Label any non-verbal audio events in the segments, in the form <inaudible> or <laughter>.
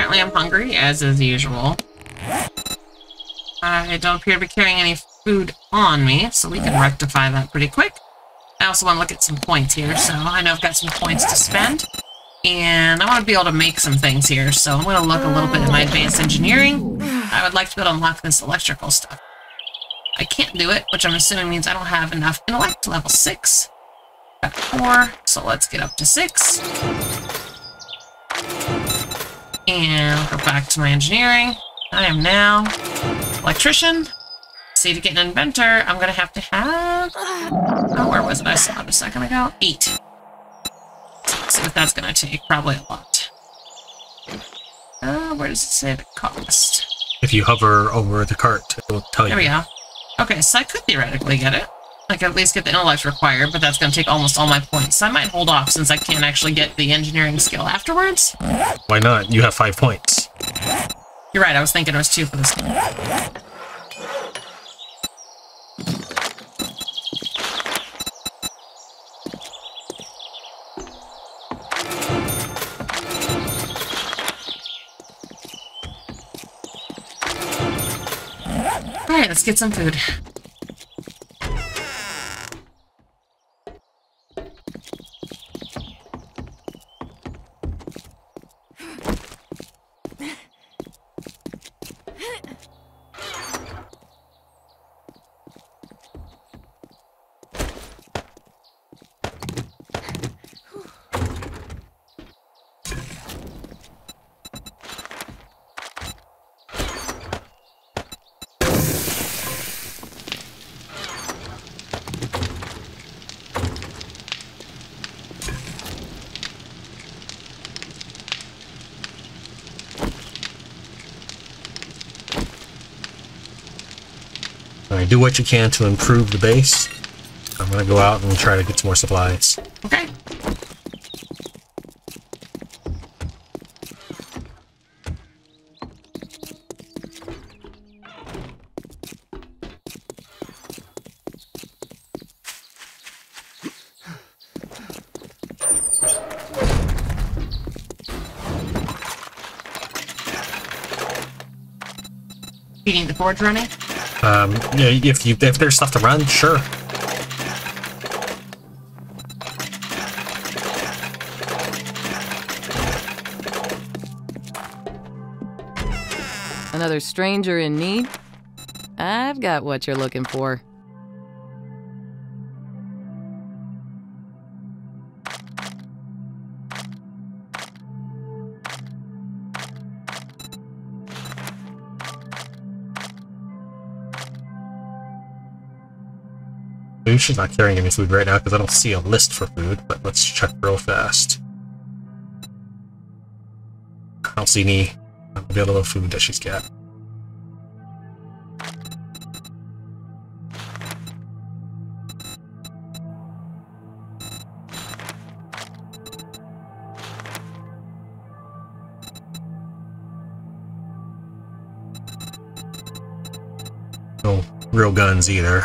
apparently I'm hungry, as is usual. I don't appear to be carrying any food on me, so we can rectify that pretty quick. I also want to look at some points here, so I know I've got some points to spend. And I want to be able to make some things here, so I'm going to look a little bit at my advanced engineering. I would like to be able to unlock this electrical stuff. I can't do it, which I'm assuming means I don't have enough intellect level 6. Got 4, so let's get up to 6. And go back to my engineering. I am now electrician. See, to get an inventor, I'm going to have to have... Oh, where was it? I saw it a second ago. 8 see what that's gonna take. Probably a lot. Uh, where does it say the cost? If you hover over the cart, it will tell There you. There we go. Okay, so I could theoretically get it. I could at least get the intellect required, but that's gonna take almost all my points. So I might hold off since I can't actually get the engineering skill afterwards. Why not? You have five points. You're right, I was thinking it was two for this. Alright, let's get some food. Do what you can to improve the base. I'm gonna go out and try to get some more supplies. Okay. Feeding the forge running? Um, yeah, if you if there's stuff to run, sure. Another stranger in need? I've got what you're looking for. She's not carrying any food right now because I don't see a list for food. But let's check real fast. I don't see any available food that she's got. No real guns either.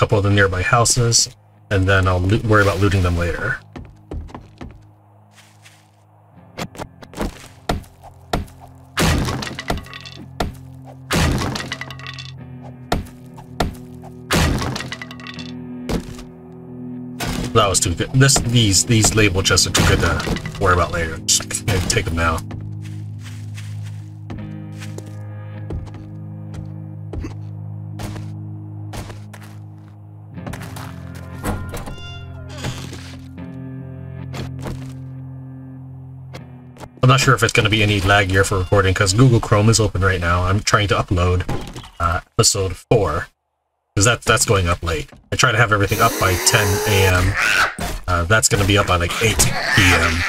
Couple of the nearby houses, and then I'll worry about looting them later. That was too good. This, these, these label chests are too good to worry about later. Just take them now. I'm not sure if it's going to be any lag here for recording because Google Chrome is open right now. I'm trying to upload uh, episode 4 because that, that's going up late. I try to have everything up by 10 a.m. Uh, that's going to be up by like 8 p.m.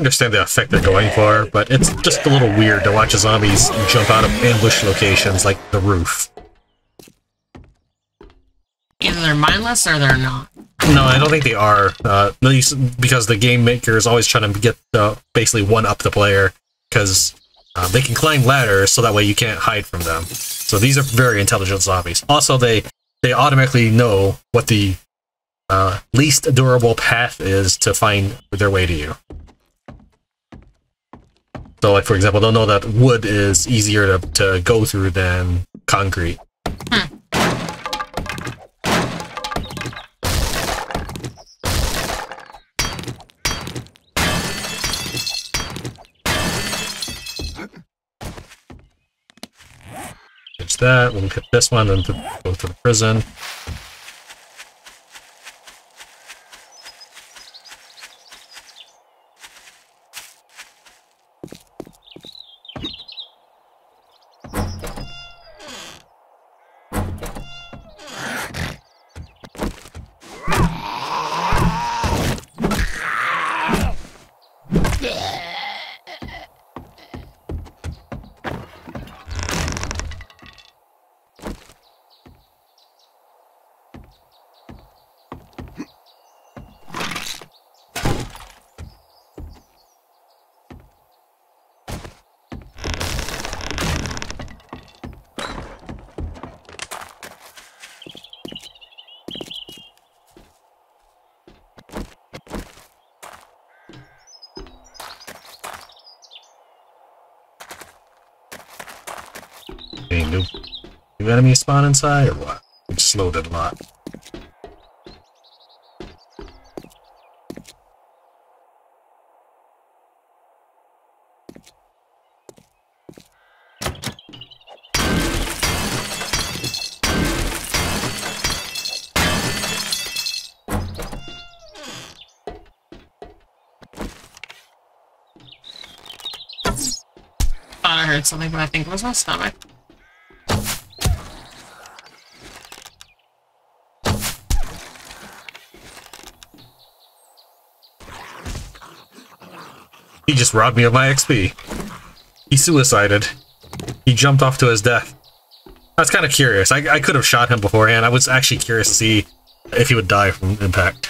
understand the effect they're going for, but it's just a little weird to watch zombies jump out of ambush locations like the roof. Either they're mindless or they're not. No, I don't think they are. Uh, at least because the game maker is always trying to get uh, basically one up the player because uh, they can climb ladders, so that way you can't hide from them. So these are very intelligent zombies. Also, they they automatically know what the uh, least durable path is to find their way to you. So, like for example, they'll know that wood is easier to, to go through than concrete. It's that. We'll hit this one and go to the prison. Spawn inside or what? We just loaded a lot. I heard something, but I think it was my stomach. Just robbed me of my XP. He suicided. He jumped off to his death. I was kind of curious. I, I could have shot him beforehand. I was actually curious to see if he would die from impact.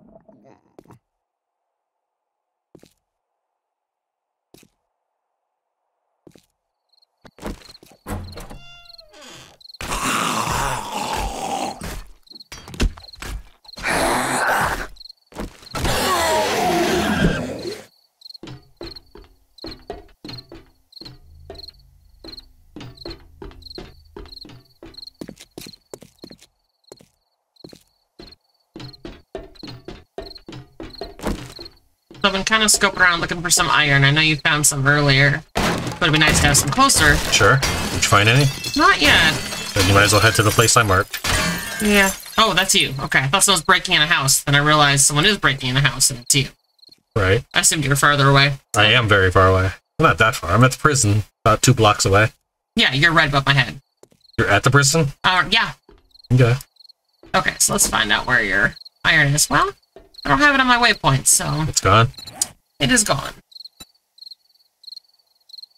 So I've been kind of scoping around looking for some iron. I know you found some earlier. But it'd be nice to have some closer. Sure. Did you find any? Not yet. Then you might as well head to the place I marked. Yeah. Oh, that's you. Okay. I thought someone was breaking in a house. Then I realized someone is breaking in a house and it's you. Right. I assumed you were farther away. I am very far away. I'm not that far. I'm at the prison, about two blocks away. Yeah, you're right above my head. You're at the prison? Uh, yeah. Okay. Okay, so let's find out where your iron is. Well, I don't have it on my waypoint, so... It's gone? It is gone.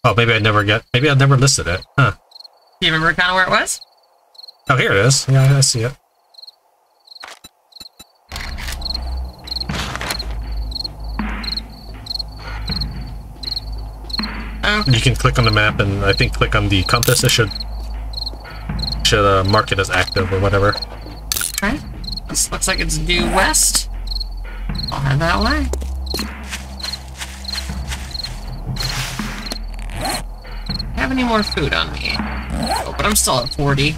Oh, maybe I never get... Maybe I never listed it. Huh. Do you remember kind of where it was? Oh, here it is. Yeah, I see it. You can click on the map and I think click on the compass. It should should uh, mark it as active or whatever. Okay. This looks like it's due west. I'll head that way. Have any more food on me? Oh, but I'm still at 40.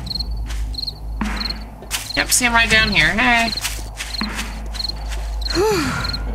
Yep, see him right down here. Hey. <sighs> <sighs>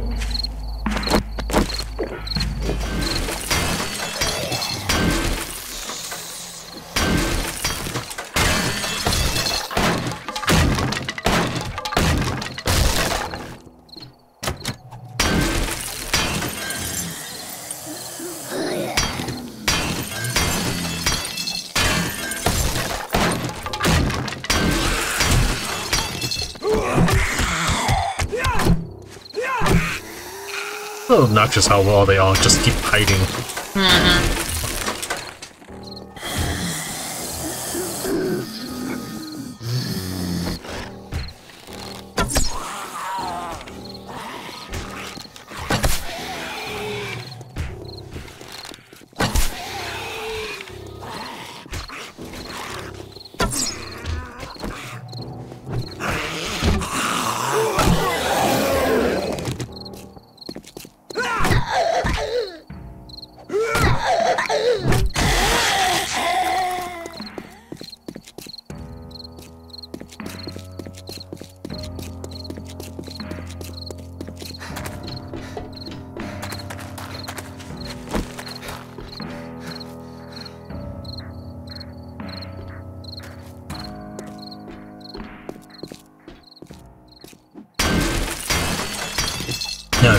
little obnoxious how well they all just keep hiding. Now,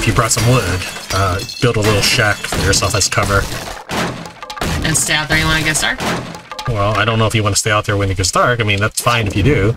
if you brought some wood, uh, build a little shack for yourself as cover. And stay out there you want to get dark? Well, I don't know if you want to stay out there when it gets dark. I mean, that's fine if you do.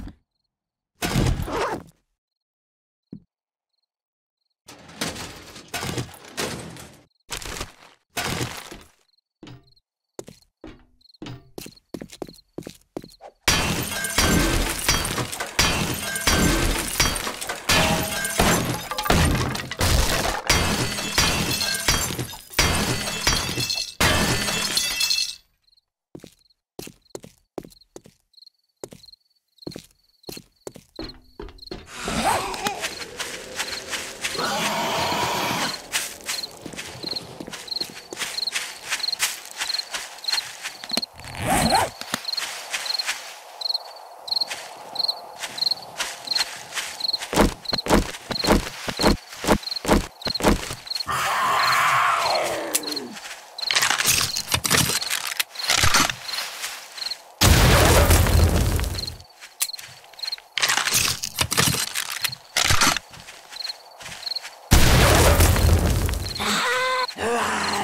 Ah!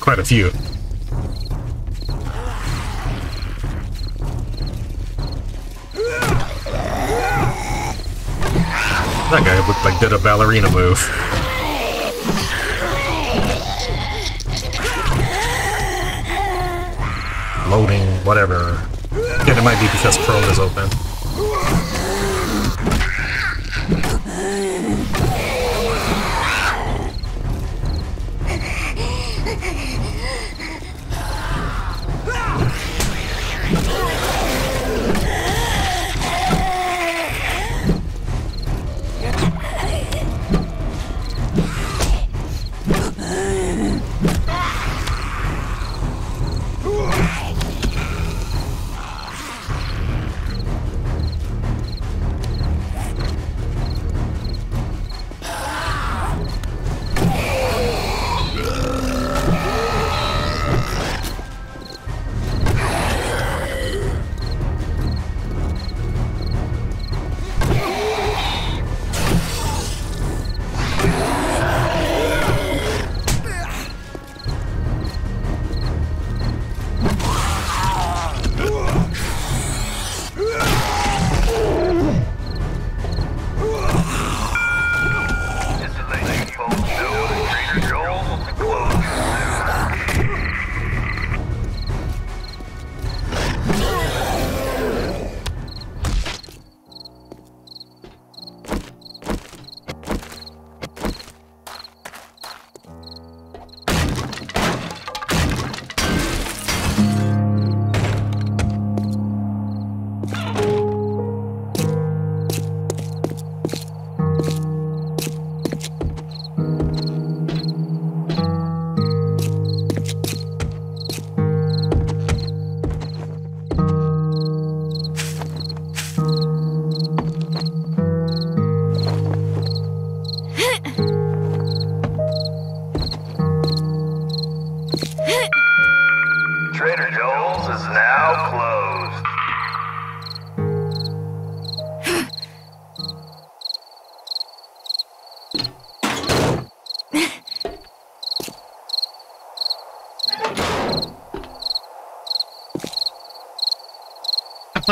Quite a few. That guy looked like did a ballerina move. Loading, whatever. Again, it might be because Chrome is open.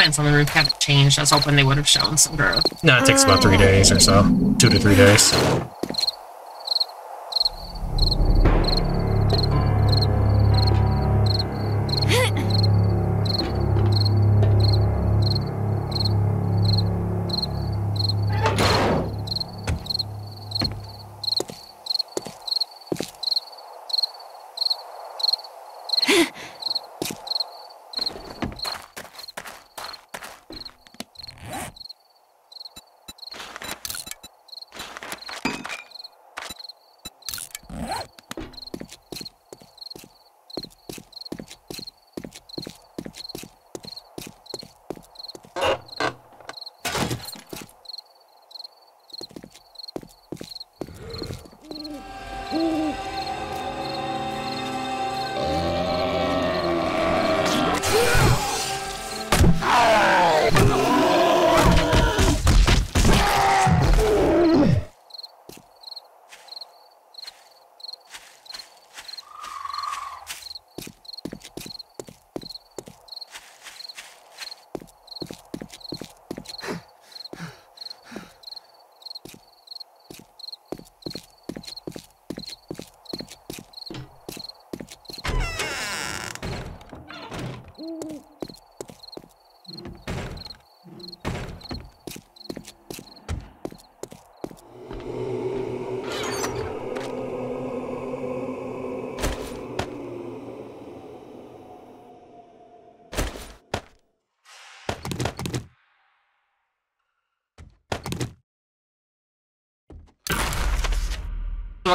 Plants on the roof haven't changed. I was hoping they would have shown some growth. No, it takes about three days or so. Two to three days.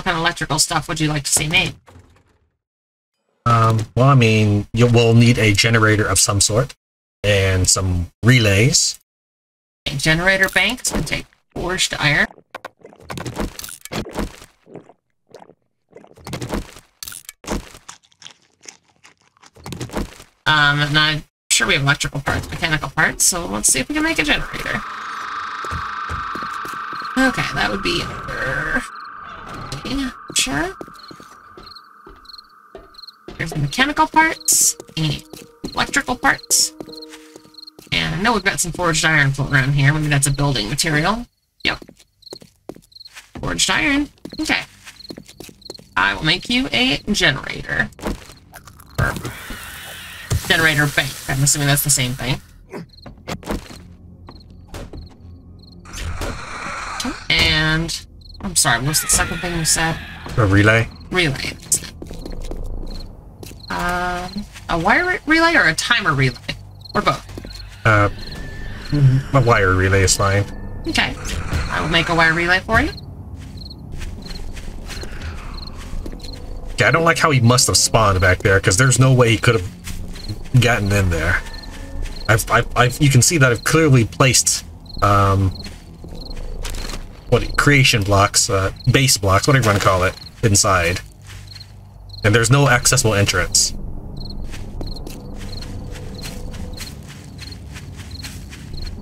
Kind of electrical stuff would you like to see made? Um, well, I mean, you will need a generator of some sort and some relays. A generator bank. It's going to take forged iron. Um, and I'm sure we have electrical parts, mechanical parts, so let's see if we can make a generator. Okay, that would be sure. There's mechanical parts, and electrical parts. And I know we've got some forged iron floating around here. Maybe that's a building material. Yep. Forged iron. Okay. I will make you a generator. Or generator bank. I'm assuming that's the same thing. And I'm sorry, what's the second thing you said? A relay? Relay. Um, a wire relay or a timer relay? Or both? Uh, a wire relay is fine. Okay. I will make a wire relay for you. Yeah, I don't like how he must have spawned back there, because there's no way he could have gotten in there. I've, I've, I've, you can see that I've clearly placed, um, what, creation blocks, uh, base blocks, whatever you want to call it, inside. And there's no accessible entrance.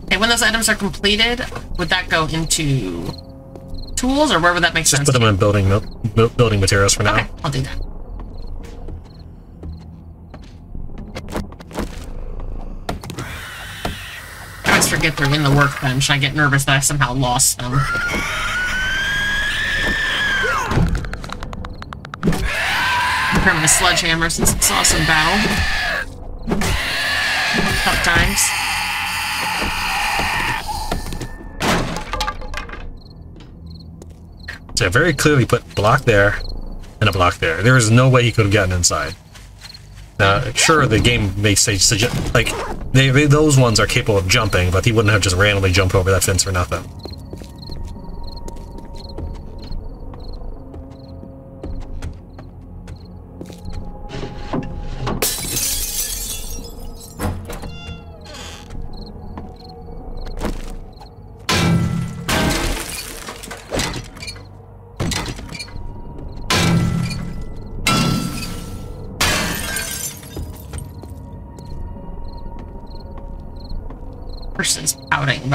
Okay, when those items are completed, would that go into tools or where would that make Just sense? put them in building, building materials for now. Okay, I'll do that. Forget they're in the workbench. I get nervous that I somehow lost them. Grab my sledgehammer since it's awesome battle. Tough times. So I very clearly put block there and a block there. There is no way he could have gotten inside. Now, sure, the game may say suggest like they, they those ones are capable of jumping, but he wouldn't have just randomly jumped over that fence for nothing.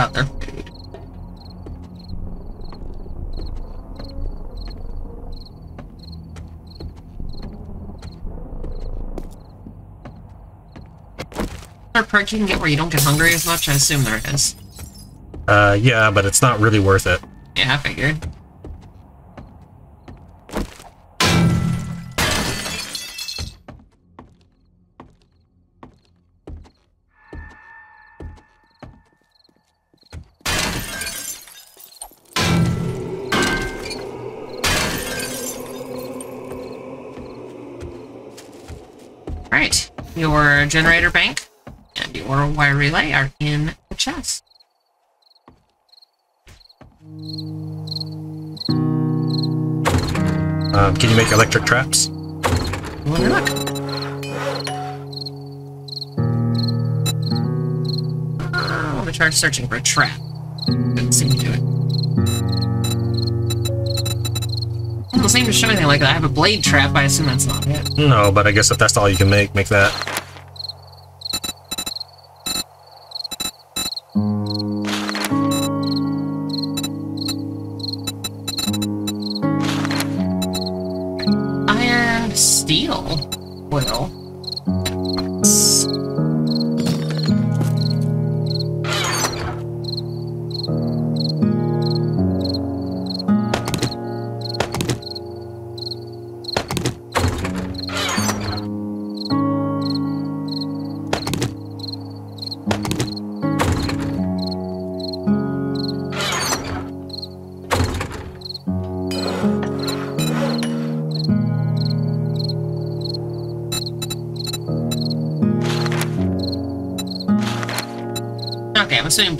Pouting about their food. There a perk you can get where you don't get hungry as much? I assume there is. Uh, yeah, but it's not really worth it. Yeah, I figured. Your generator bank and your wire relay are in the chest. Um, can you make electric traps? Let me look. Let me try searching for a trap. Didn't seem to do it. Seem to anything like that. I have a blade trap. I assume that's not it. No, but I guess if that's all you can make, make that.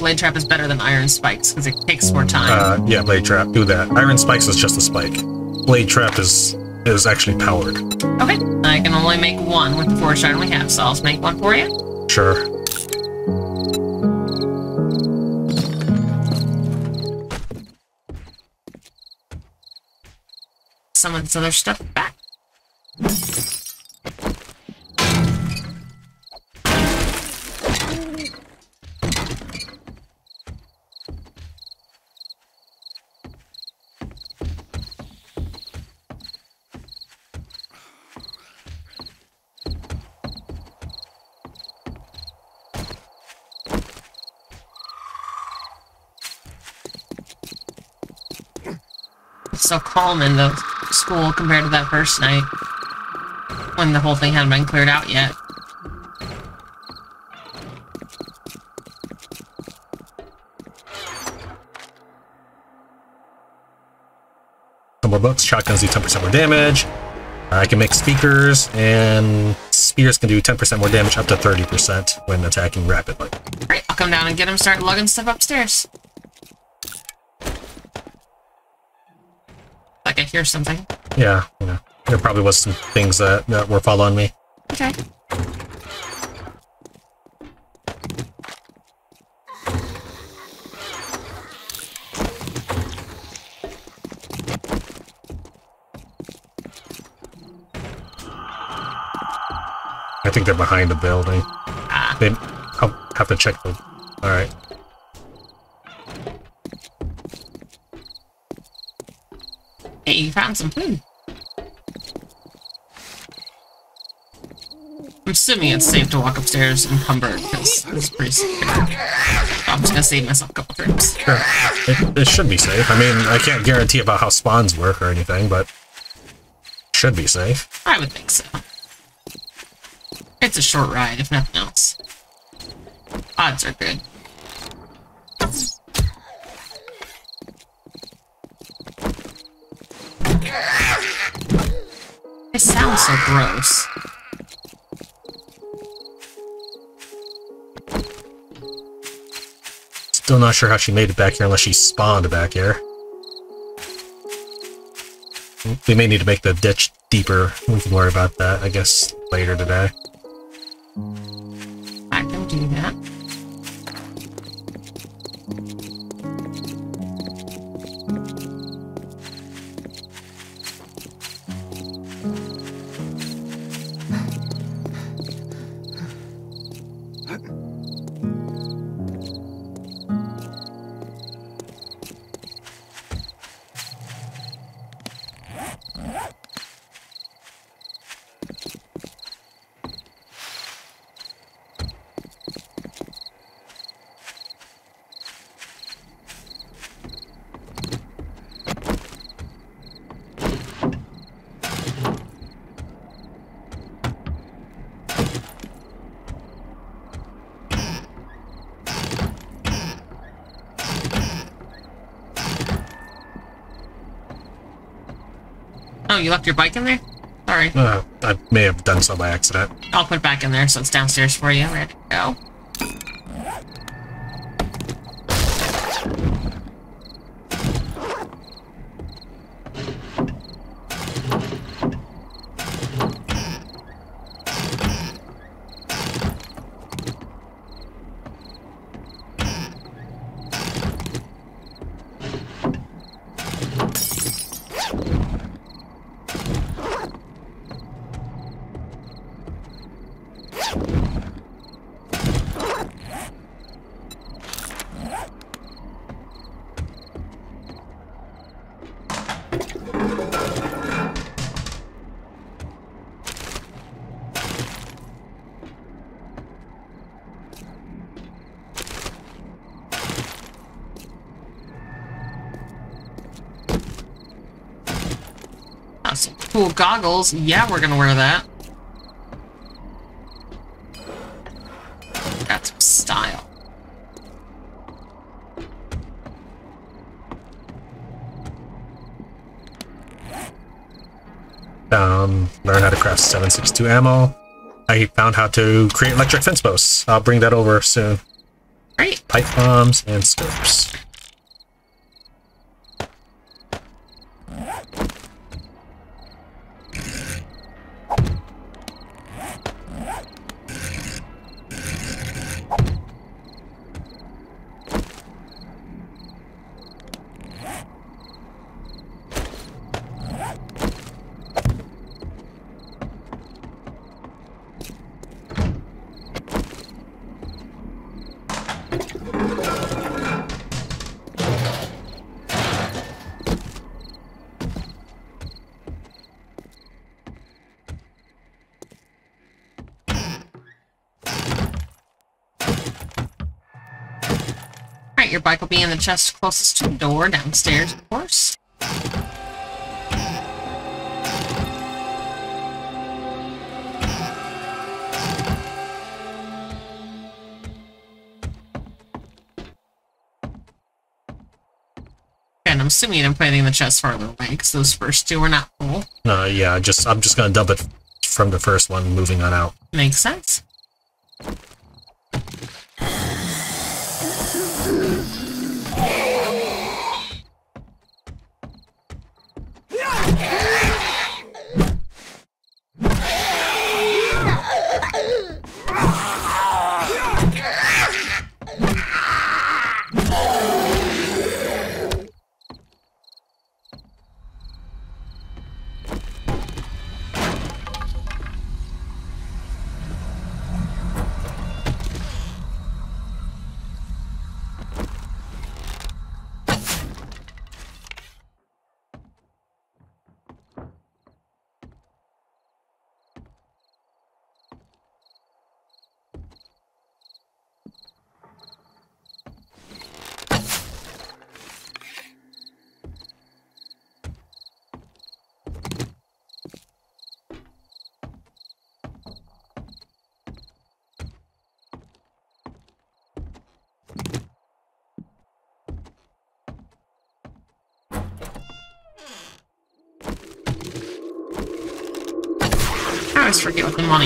Blade trap is better than iron spikes because it takes more time. Uh, yeah, blade trap. Do that. Iron spikes is just a spike. Blade trap is is actually powered. okay, I can only make one with the four iron we have, so I'll just make one for you. Sure. Some of this other stuff so calm in the school compared to that first night when the whole thing hadn't been cleared out yet. more books. Shotguns do 10% more damage. I can make speakers, and spears can do 10% more damage up to 30% when attacking rapidly. Great, I'll come down and get him, start lugging stuff upstairs. Hear something. Yeah, yeah. There probably was some things that, that were following me. Okay. I think they're behind the building. Ah, They, I'll have to check the. All you found some hmm. food. I'm assuming it's safe to walk upstairs encumbered because it's pretty. I'm just gonna save myself a couple trips. Sure. It, it should be safe. I mean, I can't guarantee about how spawns work or anything, but should be safe. I would think so. It's a short ride, if nothing else. Odds are good. So gross. Still not sure how she made it back here unless she spawned back here. We may need to make the ditch deeper. We can worry about that, I guess, later today. You left your bike in there? Sorry. Uh, I may have done so by accident. I'll put it back in there so it's downstairs for you. Ready to go. Oh, some cool goggles. Yeah, we're gonna wear that. Got some style. Um, learn how to craft 762 ammo. I found how to create electric fence posts. I'll bring that over soon. Great. Pipe bombs and scopes. Your bike will be in the chest closest to the door downstairs, of course. And I'm assuming you didn't put anything in the chest farther away, because those first two were not full. Uh, yeah, just I'm just gonna dump it from the first one, moving on out. Makes sense.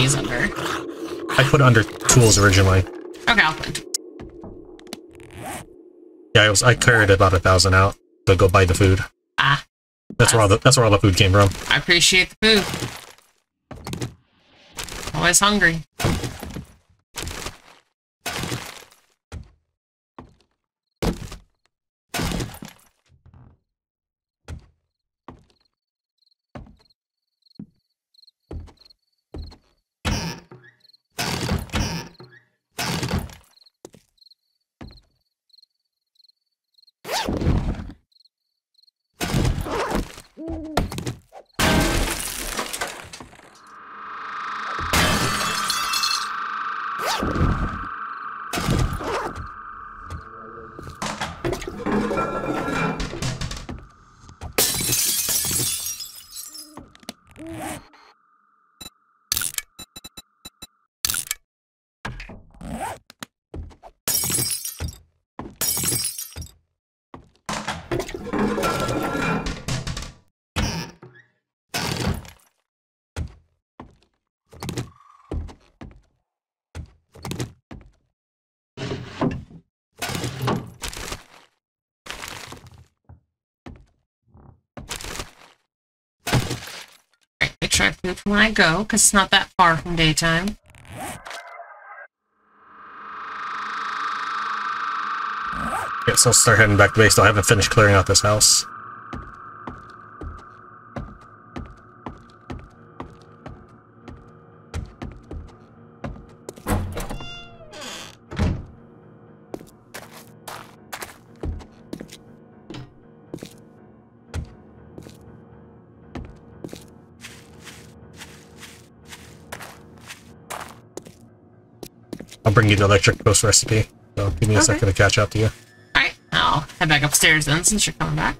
Forget what the money's under. I put under tools originally. Okay, I'll put Yeah, I was I carried about a thousand out to go buy the food. Ah, That's where all the that's where all the food came from. I appreciate the food. Always hungry. I when I go, because it's not that far from daytime. Yeah, so I'll start heading back to base. Still haven't finished clearing out this house. Electric ghost recipe. So give me a Okay. second to catch up to you. Alright, I'll head back upstairs then, since you're coming back.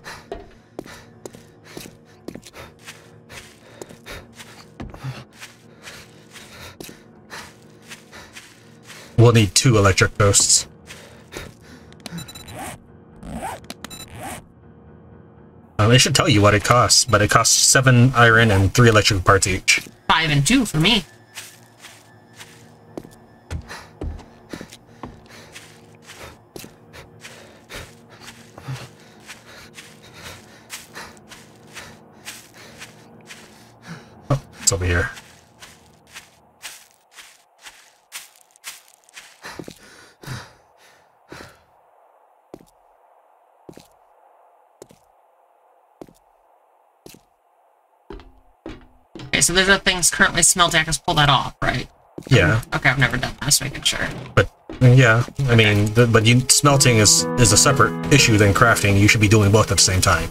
We'll need two electric ghosts. Um, it should tell you what it costs, but it costs seven iron and three electric parts each. Five and two for me. There's a things currently smelting. I can just pull that off, right? Yeah, Okay, I've never done that, just making sure. but yeah, I mean, the, but you, smelting is is a separate issue than crafting. You should be doing both at the same time.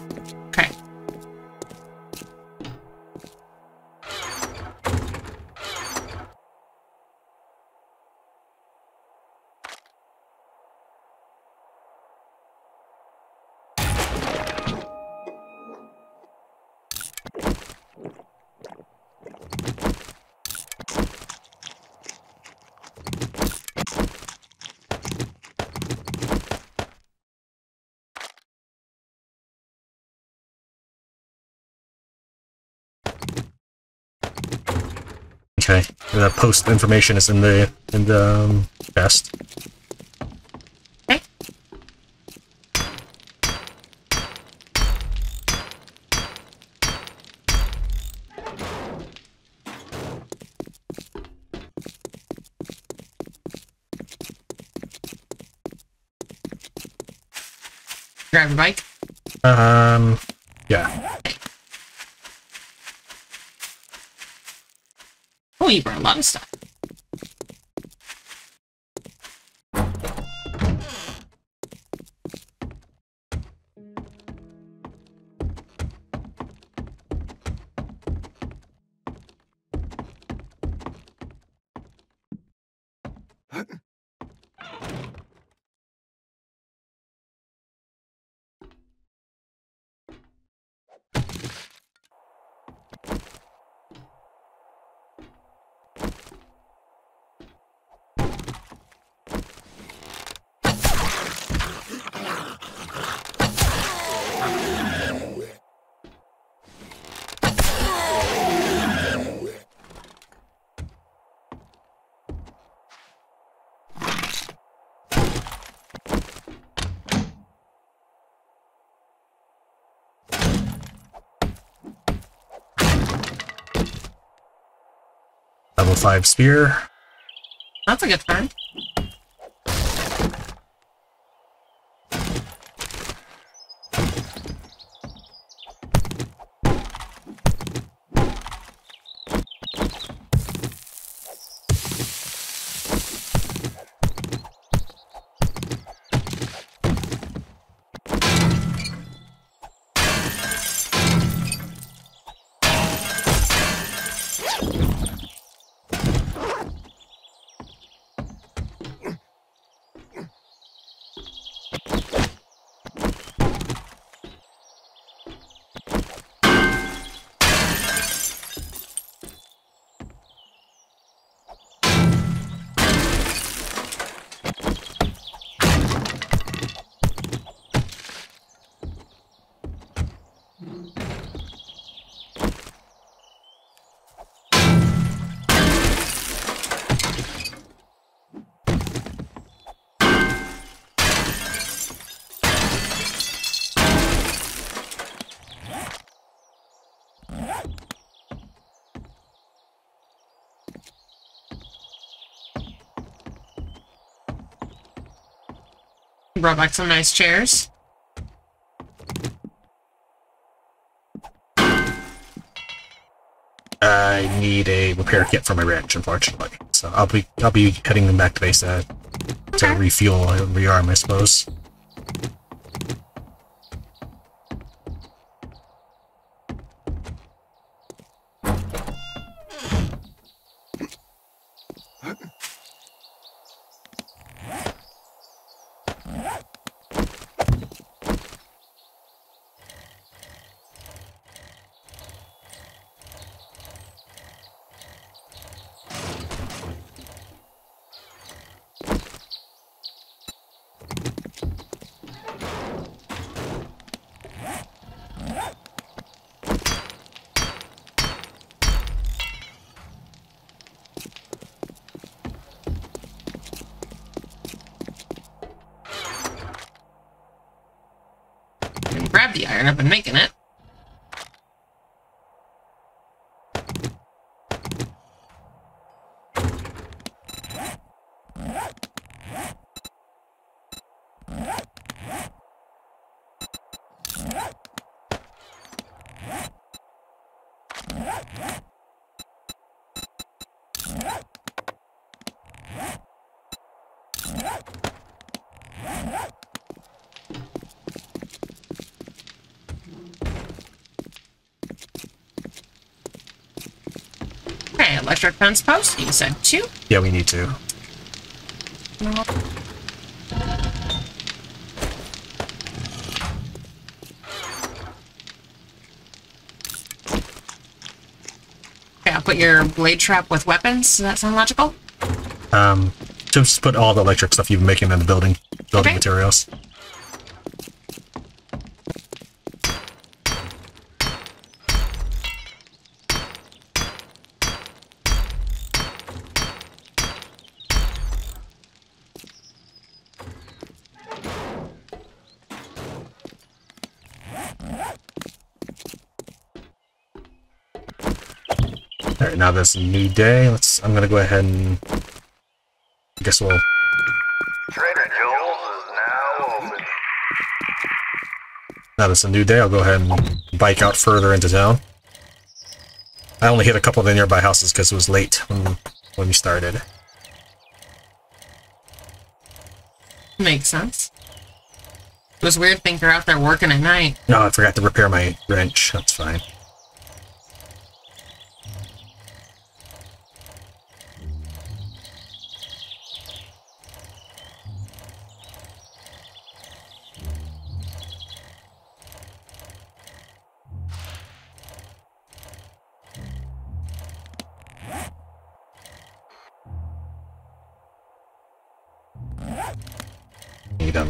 The post information is in the in the um, chest. Okay. Grab your bike. Um, yeah. You a lot of stuff. Level five spear. That's a good turn. Brought back some nice chairs. I need a repair kit for my wrench, unfortunately. So I'll be I'll be heading them back to base uh, to Okay. refuel and rearm, I suppose. And grab the iron. I've been making it. Electric fence post. You said two. Yeah, we need to. Okay, I'll put your blade trap with weapons. Does that sound logical? Um, just put all the electric stuff you've been making in the building building Okay. materials. Alright, now there's a new day. Let's I'm gonna go ahead and I guess we'll Trader Joel's is now open. now there's a new day, I'll go ahead and bike out further into town. I only hit a couple of the nearby houses because it was late when when we started. Makes sense. It was weird thinking you're out there working at night. No, I forgot to repair my wrench. That's fine.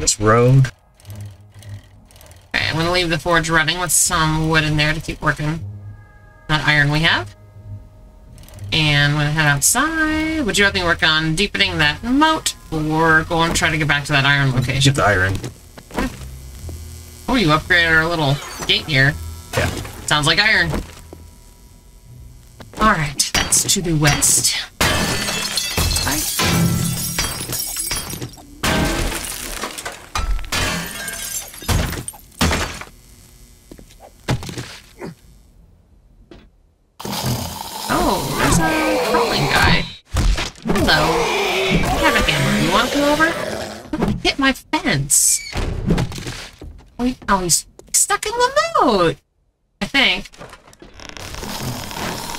This road. Okay, I'm gonna leave the forge running with some wood in there to keep working that iron we have. And I'm gonna head outside. Would you have me work on deepening that moat or go and try to get back to that iron location? Get the iron. Oh, you upgraded our little gate here. Yeah. Sounds like iron. Alright, that's to the west. Hello. Cavagammer, you want to come over? Hit my fence. Oh, oh, he's stuck in the moat. I think.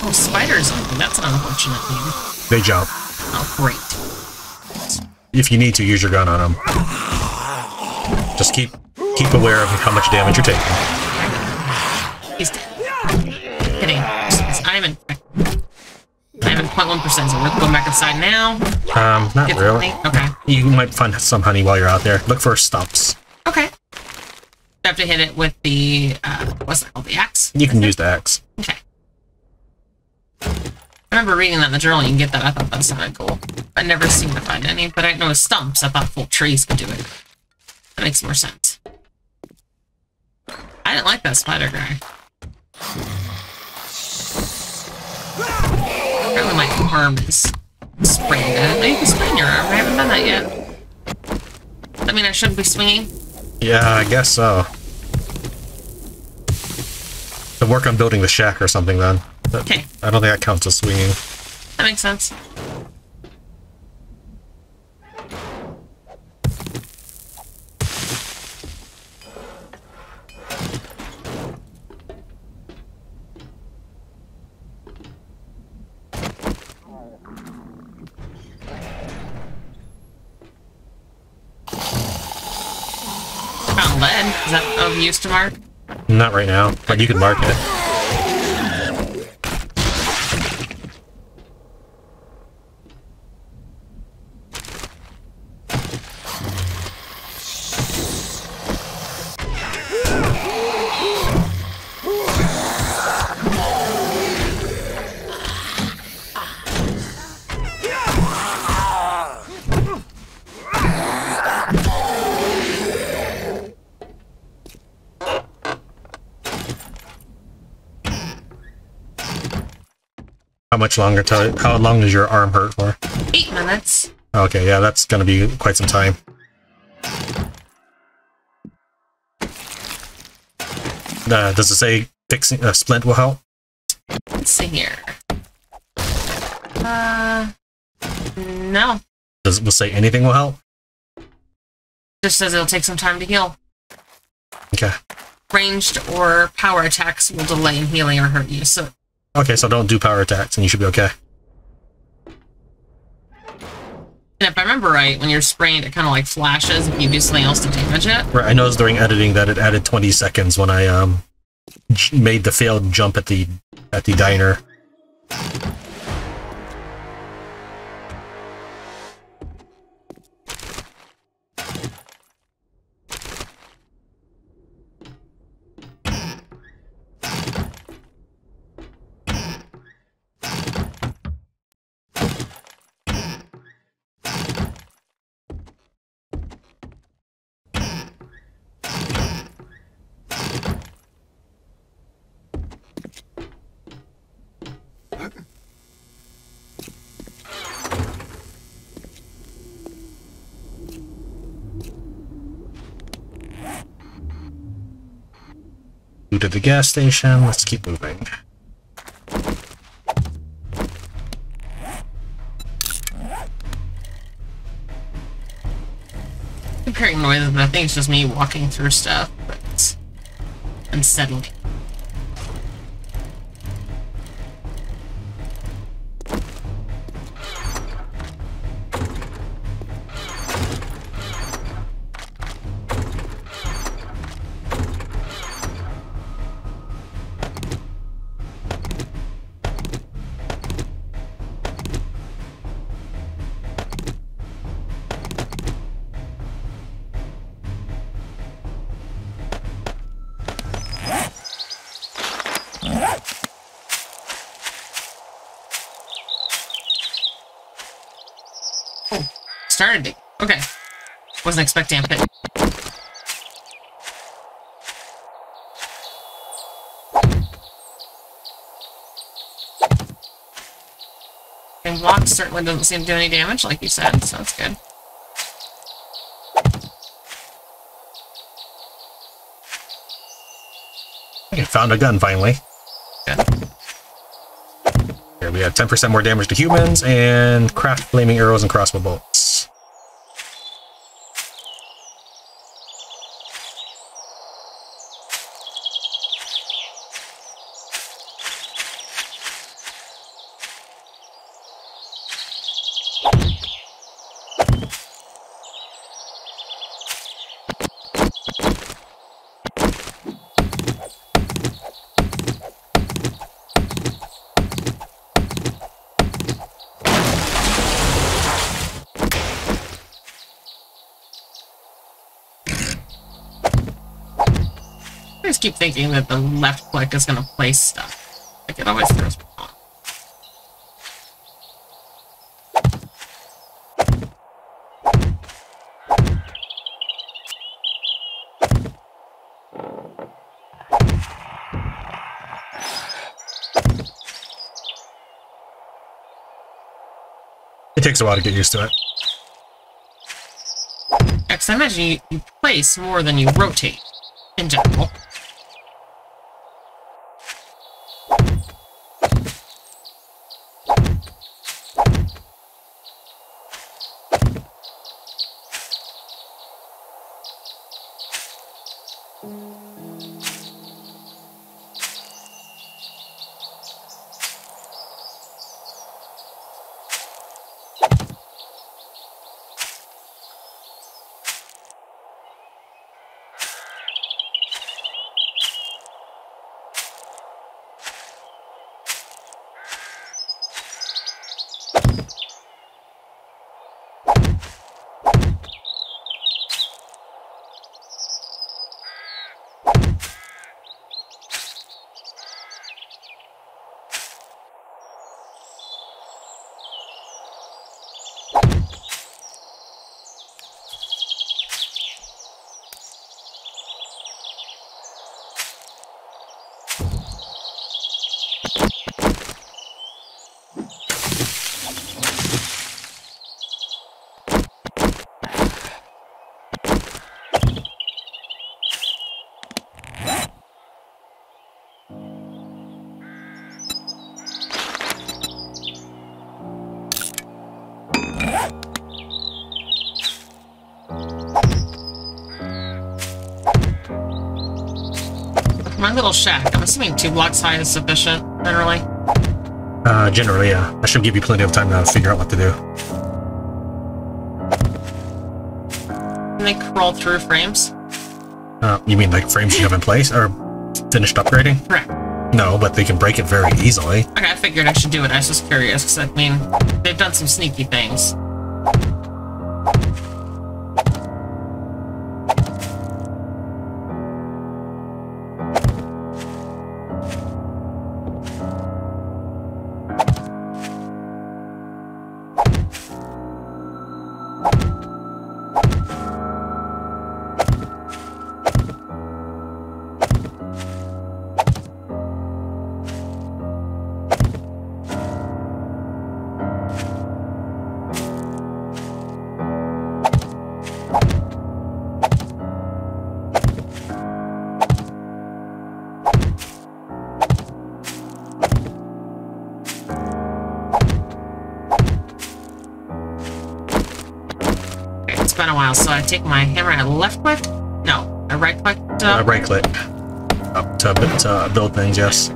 Oh, spiders. That's an unfortunate thing. They jump. Oh, great. If you need to, use your gun on them. Just keep keep aware of how much damage you're taking. He's dead. Kidding. I'm infected. 11.1%, so we're going back inside now. Um, not Get really. Okay. You might find some honey while you're out there. Look for stumps. Okay. You have to hit it with the, uh, what's that called, the axe? You can use the axe. Okay. I remember reading that in the journal, you can get that. I thought that sounded cool. I never seem to find any, but I didn't know it stumps. I thought full trees could do it. That makes more sense. I didn't like that spider guy. Apparently my arm is sprained. I didn't know you can sprain your arm. I haven't done that yet. I mean, I shouldn't be swinging. Yeah, I guess so. To work on building the shack or something then. Okay, I don't think that counts as swinging. that makes sense. Found lead. That of to mark? Not right now, but you can mark it. Much longer how long does your arm hurt for? Eight minutes. Okay, yeah, that's gonna be quite some time. Uh, does it say fixing a uh, splint will help? Let's see here. Uh, no. Does it say anything will help? Just says it'll take some time to heal. Okay. Ranged or power attacks will delay in healing or hurt you. So Okay, so don't do power attacks and you should be okay. And if I remember right, when you're spraying, it kind of like flashes if you do something else to damage it. Right, I noticed during editing that it added 20 seconds when I um made the failed jump at the at the diner. The gas station. Let's keep moving. keep hearing noises, but I think it's just me walking through stuff, but it's unsettling. Wasn't expecting. And block certainly doesn't seem to do any damage, like you said, so that's good. Okay, found a gun finally. Good. Here we have 10% more damage to humans and craft flaming arrows and crossbow bolts. I just keep thinking that the left click is gonna place stuff. Like it always throws me off. It takes a while to get used to it. Because I imagine you, you place more than you rotate in general. Little shack, I'm assuming two blocks high is sufficient, generally. Uh, generally, yeah. That should give you plenty of time to figure out what to do. Can they crawl through frames? Uh, you mean like frames you have in place or finished upgrading? Correct. No, but they can break it very easily. Okay, I figured I should do it. I was just curious, because I mean, they've done some sneaky things. Take my hammer and I left click? No, I right click. Uh, right click. Up to, to build things, yes.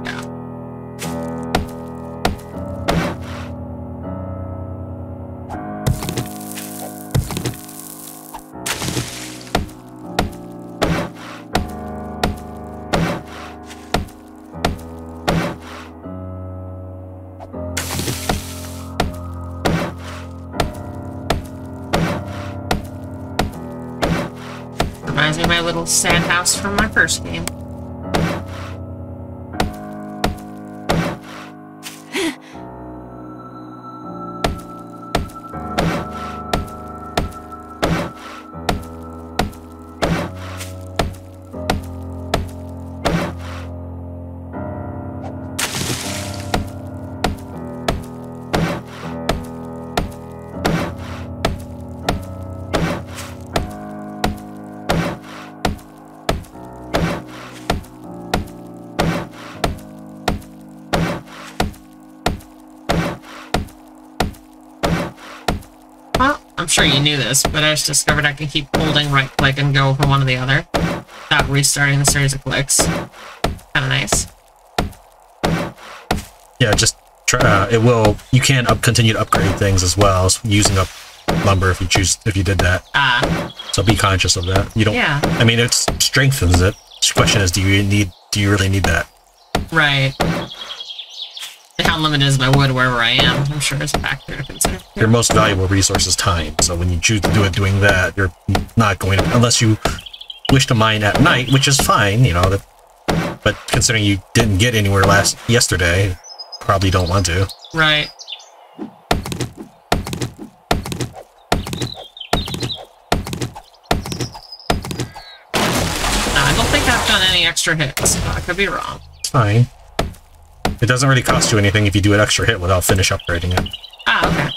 Knew this, but I just discovered I can keep holding right click and go from one to the other without restarting the series of clicks. Kinda nice. Yeah, just try. Uh, it will. You can up, continue to upgrade things as well, s- using up lumber if you choose. If you did that, Ah, so be conscious of that. You don't. yeah, I mean, it strengthens it. The question is, do you need? Do you really need that? right. How limited is my wood wherever I am? I'm sure it's a factor to consider. Your most valuable resource is time. So when you choose to do it doing that, you're not going to, unless you wish to mine at night, which is fine, you know. That, but considering you didn't get anywhere last yesterday, probably don't want to. Right. I don't think I've done any extra hits. I could be wrong. It's fine. It doesn't really cost you anything if you do an extra hit without finish upgrading it. Ah, okay.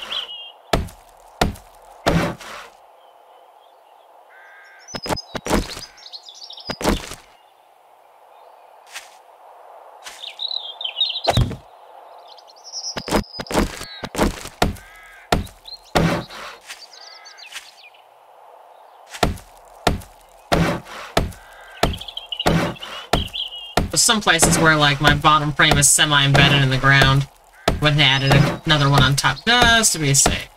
Some places where like my bottom frame is semi-embedded in the ground. Went and added another one on top just to be safe.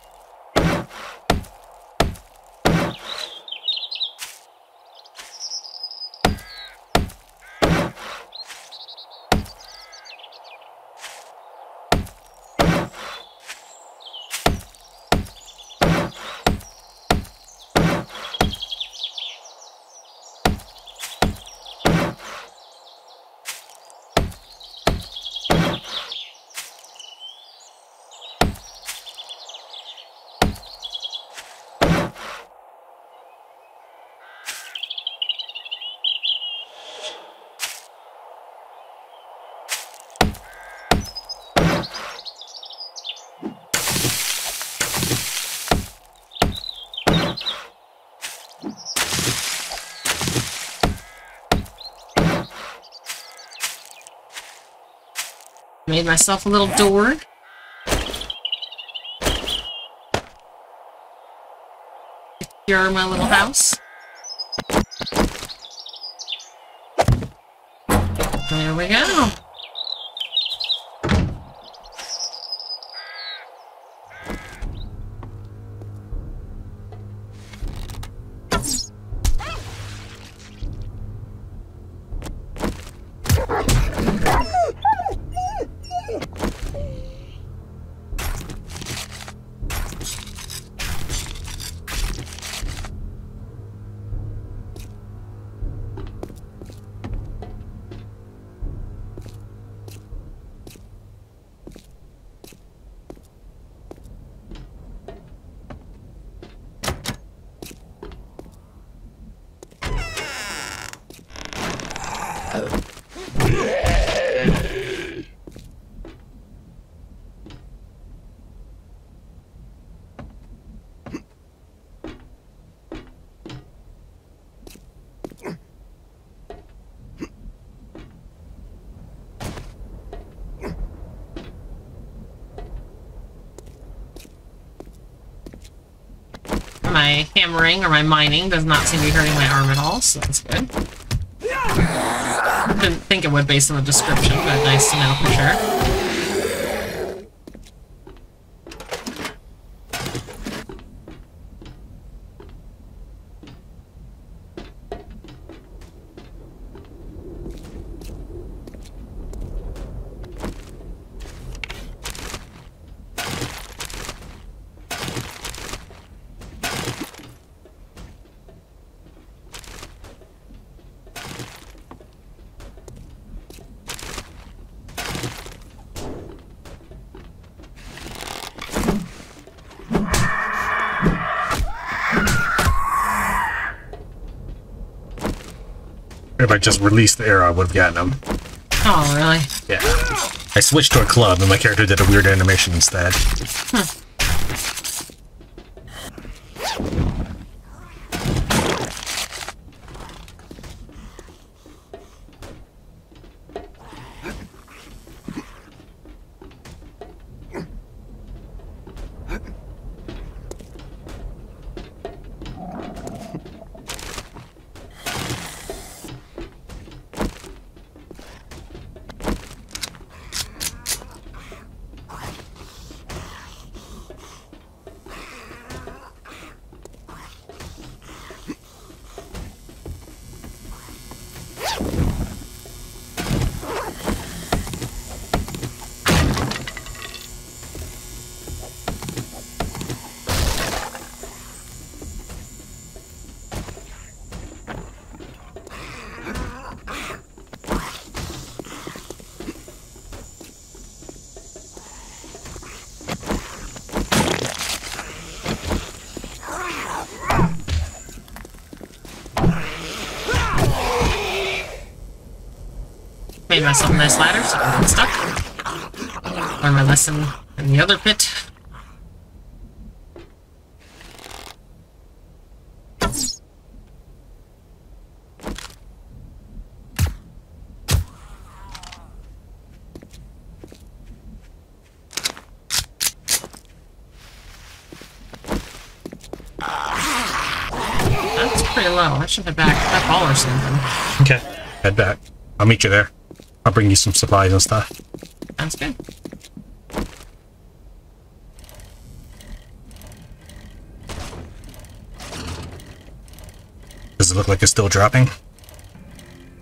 Made myself a little door. Secure my little house. There we go. My hammering or my mining does not seem to be hurting my arm at all, so that's good. Didn't think it would based on the description, but nice to know for sure. Just released the arrow, I would have gotten him. Oh, really? Yeah. I switched to a club, and my character did a weird animation instead. Made myself a nice ladder so I don't get stuck. Learn my lesson in the other pit. That's pretty low. I should head back up all or something. Okay. Head back. I'll meet you there. I'll bring you some supplies and stuff. Sounds good. Does it look like it's still dropping?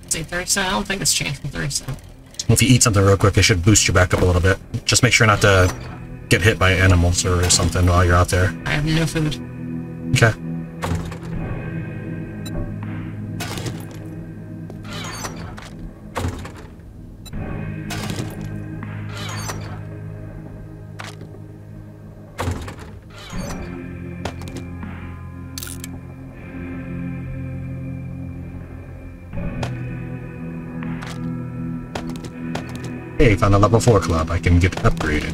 Say 37. I don't think it's changed from 37. Well, If you eat something real quick, it should boost you back up a little bit. Just make sure not to get hit by animals or something while you're out there. I have no food. Okay. Hey, found a level 4 club. I can get upgraded.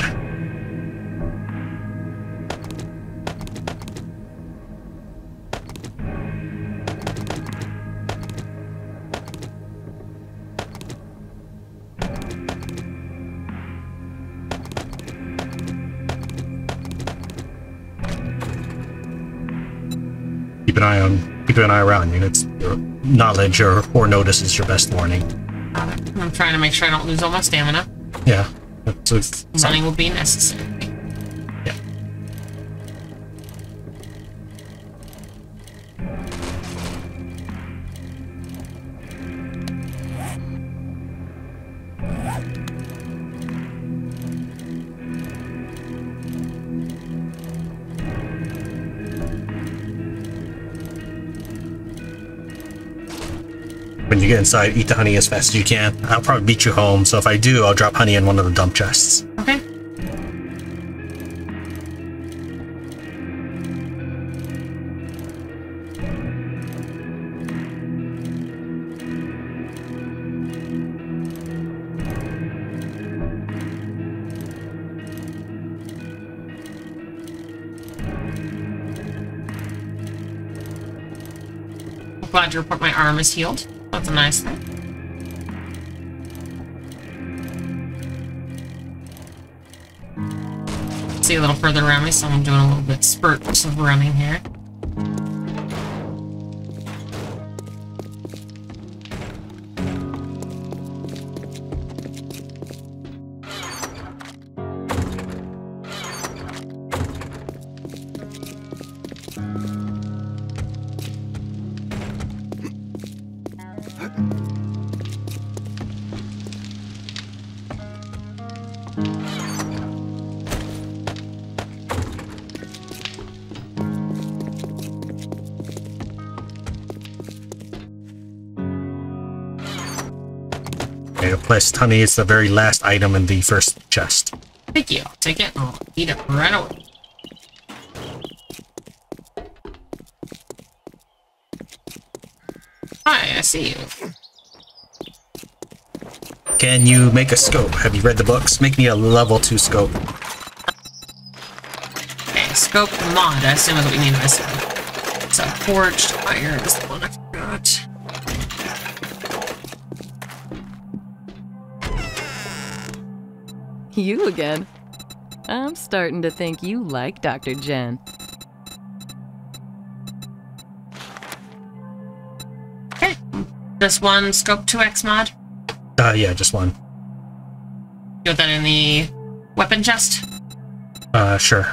Keep an eye on, keep an eye around you. It's your knowledge or, or notice is your best warning. I'm trying to make sure I don't lose all my stamina. Yeah. Running will be necessary. Inside, eat the honey as fast as you can. I'll probably beat you home, so if I do, I'll drop honey in one of the dump chests. Okay. Glad you report my arm is healed. That's a nice thing. See a little further around me, so I'm doing a little bit spurts of running here. Okay, plus honey is the very last item in the first chest. Thank you. I'll take it and I'll eat it right away. Hi, I see you. Can you make a scope? Have you read the books? Make me a level 2 scope. Okay, scope mod. I assume is what we mean by scope. So, forged iron is the one I <laughs> You again. I'm starting to think you like Dr. Jen. Okay. This one, scope 2x mod. Uh, yeah, just one. You want that in the weapon chest? Uh, sure.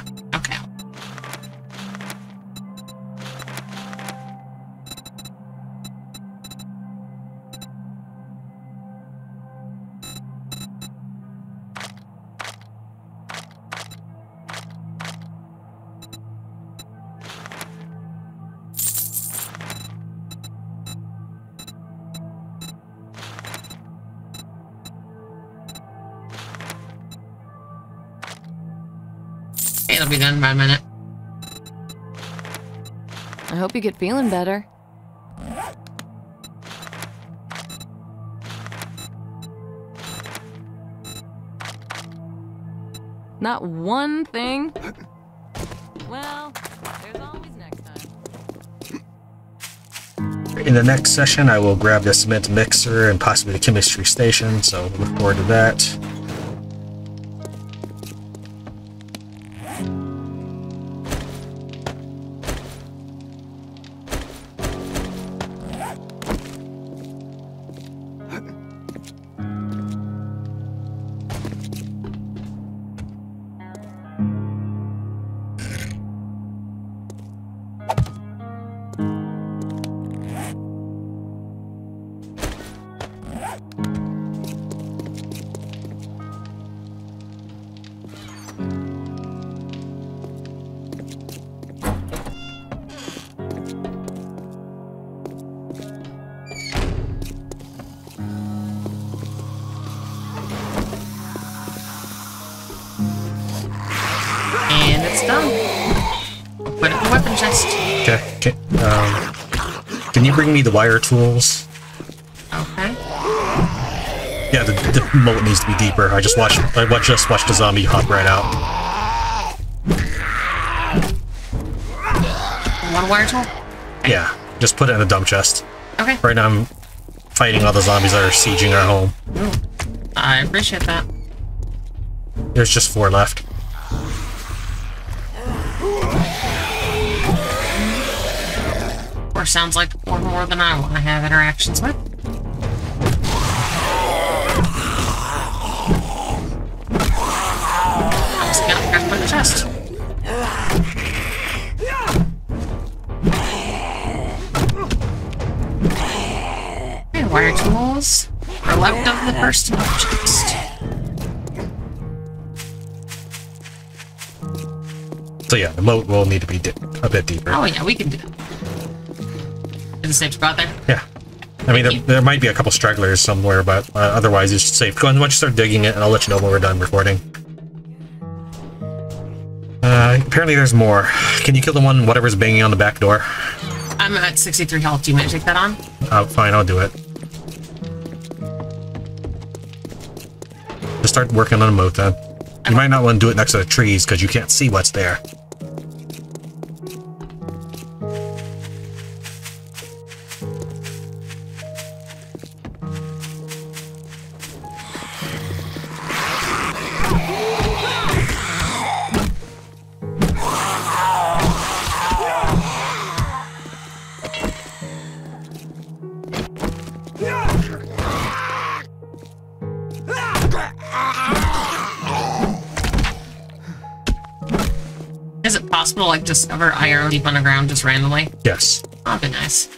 It'll be done by a minute. I hope you get feeling better. Not one thing? Well, there's always next time. In the next session, I will grab the cement mixer and possibly the chemistry station, so look forward to that. Done. Put it in the weapon chest. Okay. Can, um, can you bring me the wire tools? Okay. Yeah, the, the moat needs to be deeper. I just watched. I just watched a zombie hop right out. One wire tool? Yeah, just put it in the dump chest. Okay. Right now, I'm fighting all the zombies that are sieging our home. I appreciate that. There's just four left. Sounds like one more than I want to have interactions with. I'm just gonna press the chest. Okay, wire tools are left of the first chest. So yeah, the moat will need to be a bit deeper. Oh yeah, we can do that. It safe out there? Yeah. I mean, there, there might be a couple stragglers somewhere, but uh, otherwise it's safe. Go on, once you start digging it, and I'll let you know when we're done recording. Uh, apparently there's more. Can you kill the one, whatever's banging on the back door? I'm at 63 health. Do you want to take that on? Uh, fine, I'll do it. Just start working on the moat then. You might not want to do it next to the trees, because you can't see what's there. Is it possible to like discover iron deep underground just randomly? Yes. Oh, that'd be nice.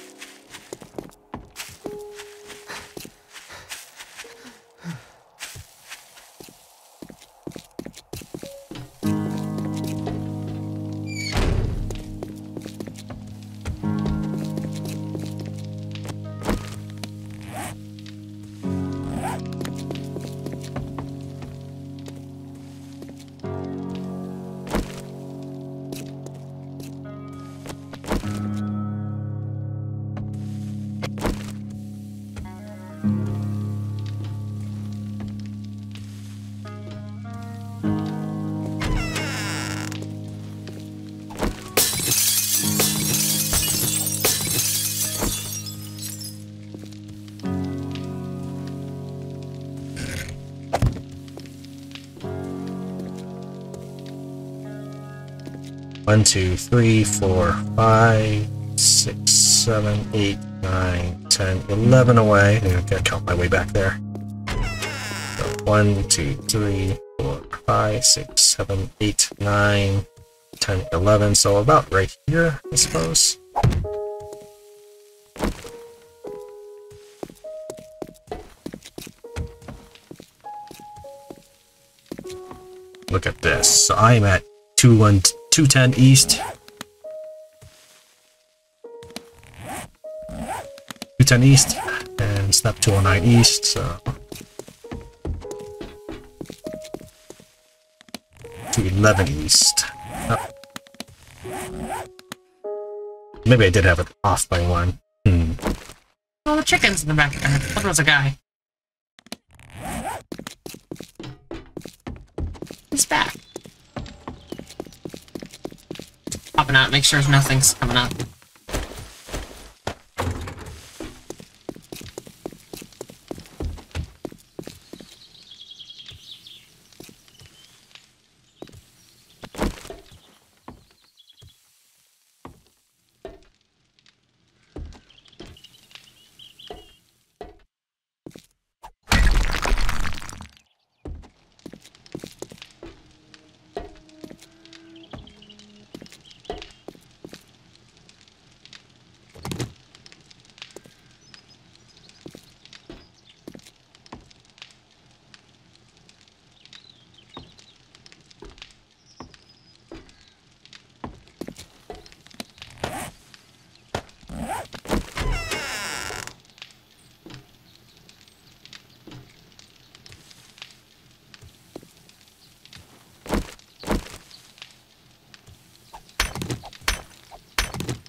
Two, three, four, five, six, seven, eight, nine, ten, eleven away. I gotta count my way back there. So one, two, three, four, five, six, seven, eight, nine, ten, eleven. So about right here, I suppose. Look at this. So I'm at 21 210 east. 210 east and snap 209 east, so 211 east. Oh. Maybe I did have it off by one. Hmm. Oh, the chicken's in the back. I thought it was a guy. He's back. Popping out, make sure nothing's coming up.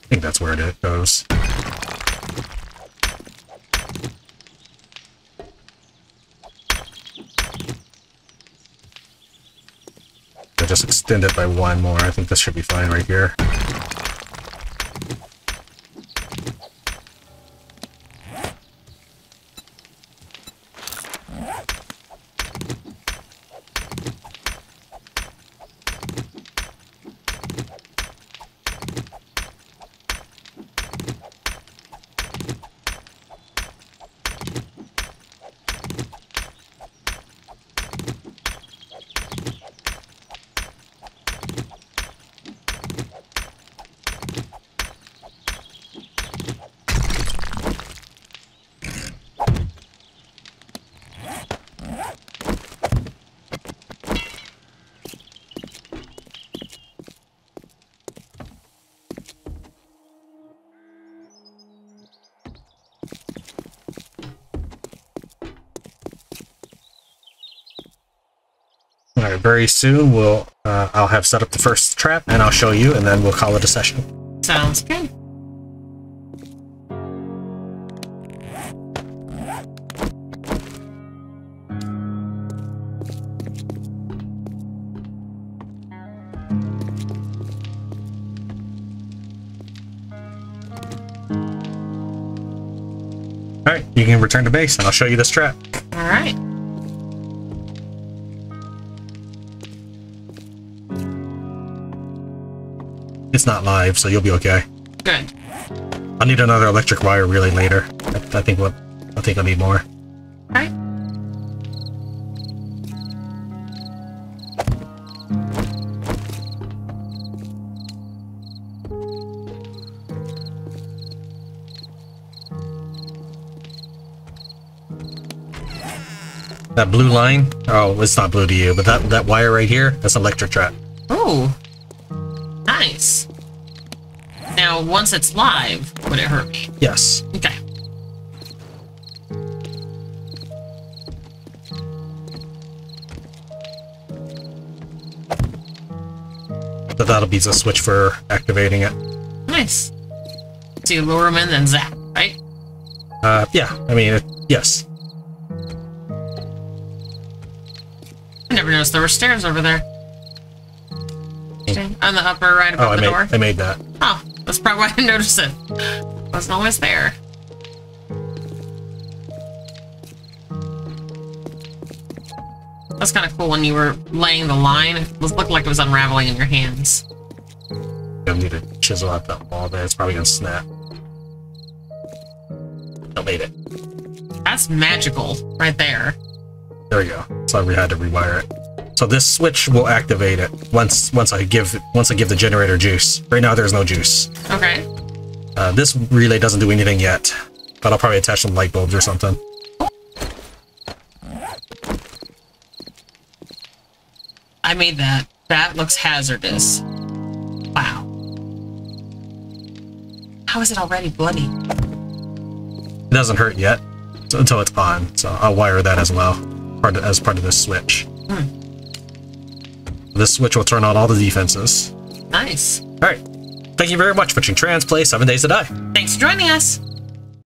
I think that's where it goes. I just extend it by one more. I think this should be fine right here. All right, very soon we'll uh, I'll have set up the first trap and I'll show you, and then we'll call it a session. Sounds good. All right, you can return to base, and I'll show you this trap. It's not live, so you'll be okay. Good. I'll need another electric wire relay later. I, I think what I think I'll need more. Right. That blue line? Oh, it's not blue to you, but that that wire right here, that's an electric trap. Oh, Once it's live, would it hurt me? Yes. Okay. But that'll be the switch for activating it. Nice. So you lure them in, then zap, right? Uh, yeah. I mean, it, yes. I never noticed there were stairs over there. On the upper right Oh, I the made door. I made that. Probably why I didn't notice it. Wasn't always there. That's kind of cool when you were laying the line. It looked like it was unraveling in your hands. gonna need to chisel out that wall there. It's probably gonna snap. I made it. That's magical right there. There we go. So we had to rewire it. So this switch will activate it once once I give once I give the generator juice. Right now there's no juice. Okay. Uh, this relay doesn't do anything yet, but I'll probably attach some light bulbs or something. I made that. That looks hazardous. Wow. How is it already bloody? It doesn't hurt yet until it's on, so I'll wire that as well, part of, as part of this switch. This switch will turn on all the defenses. Nice. All right. Thank you very much for watching Tran Plays 7 Days to Die. Thanks for joining us.